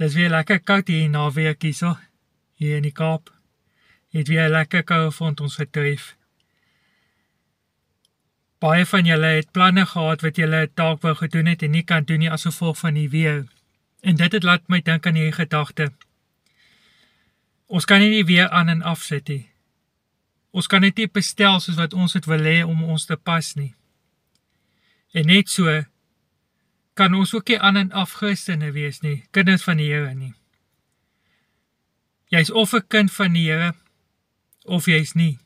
Dis weer lekker koud hier na week hierso hier in die Kaap. Het weer lekker koue front ons getref. Baie van julle het planne gehad wat julle dalk wou gedoen het en nie kan doen nie as gevolg van die weer. En dit het laat my dink aan hierdie gedagte. Ons kan nie weer aan en af sit nie. Ons kan net nie bestel soos wat ons dit wil hê om ons te pas nie. En net so kan ons ook nie aan en af Christene wees nie, kinders van die Here nie. Jy's of 'n kind van die Here of jy's nie.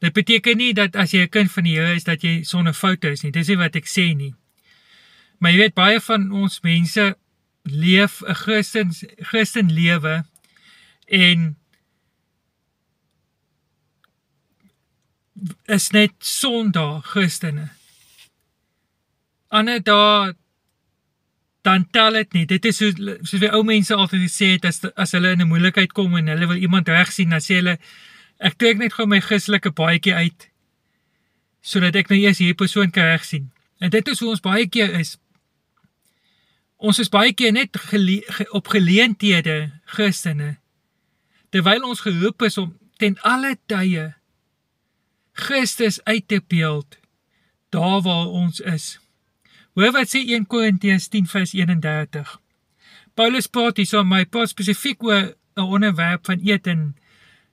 Dit beteken nie dat as jy 'n kind van die Here is dat jy sonder foute is nie. Dis nie wat ek sê nie. Maar jy weet baie van ons mense leef 'n Christen Christen lewe en is net Sondag Christene ander dae dan tel dit nie. Dit is so soos die ou mense altyd gesê het as as hulle in 'n moeilikheid kom en hulle wil iemand regsien, dan sê hulle ek trek net gou my Christelike paadjie uit sodat ek nou eers hierdie persoon kan regsien. En dit is hoe ons baie keer is. Ons is baie keer net gele op geleenthede Christene terwyl ons geroep is om ten alle tye Christus uit te beeld daar waar ons is. Hoor wat sê 1 Korintiërs 10 vers 31. Paulus praat hier so my pas spesifiek oor 'n onderwerp van eet en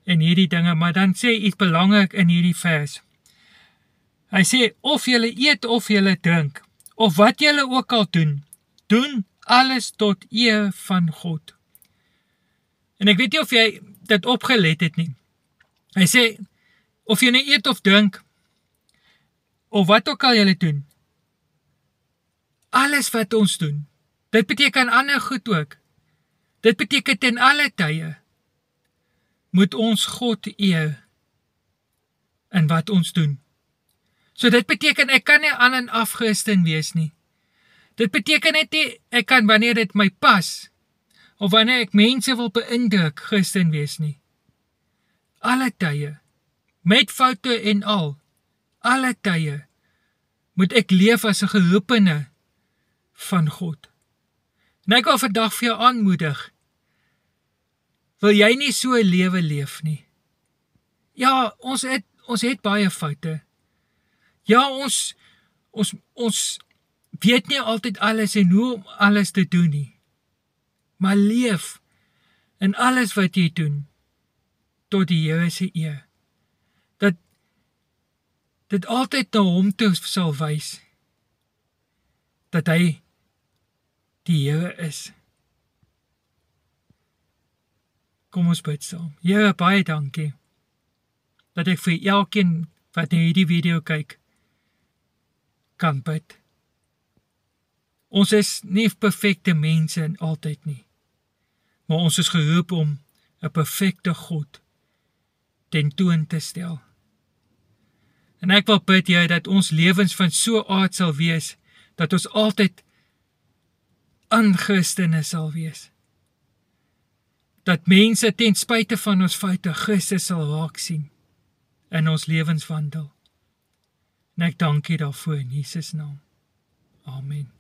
en hierdie dinge, maar dan sê iets belangrik in hierdie vers. Hy sê of jy eet of jy drink of wat jy ook al doen, doen alles tot eer van God. En ek weet nie of jy dit opgelet het nie. Hy sê of jy nou eet of drink of wat ook al jy doen, alles wat ons doen. Dit beteken ander goed ook. Dit beteken ten alle tye moet ons God eer in wat ons doen. So dit beteken ek kan nie aan en af Christen wees nie. Dit beteken net nie ek kan wanneer dit my pas of wanneer ek mense wil beïndruk Christen wees nie. Alle tye met foute en al alle tye moet ek leef as 'n geroepene van God. En ek wil vandag vir jou aanmoedig. Wil jy nie so 'n lewe leef nie? Ja, ons het ons het baie foute. Ja, ons ons ons weet nie altyd alles en hoe om alles te doen nie. Maar leef in alles wat jy doen tot die Here se eer. Dat dit altyd na hom toe sal wys dat hy die Here is. Kom ons bid saam. Here, baie dankie dat ek vir elkeen wat hierdie video kyk kan bid. Ons is nie perfekte mense en altyd nie. Maar ons is geroep om 'n perfekte God ten toon te stel. En ek wil bid jy dat ons lewens van so aard sal wees dat ons altyd aan Christene sal wees. Dat mense ten spyte van ons foute Christus sal raak sien in ons lewenswandel. Net dankie daarvoor in Jesus naam. Amen.